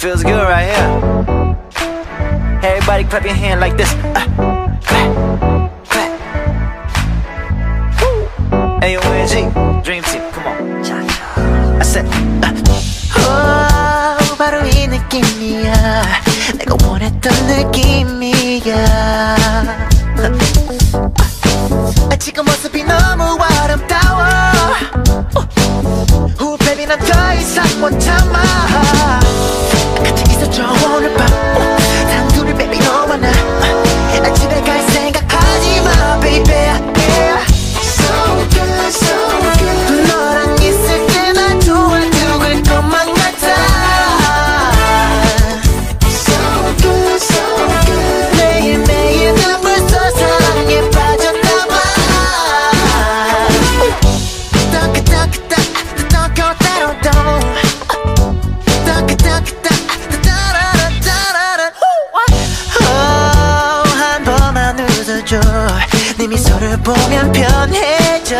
Feels good right here. Everybody clap your hand like this. Uh, clap, clap. Woo. AOMG, Dream Team, come on. I said, uh. oh, 바로 이 느낌이야. 내가 원했던 느낌이야. 네 미소를 보면 편해져.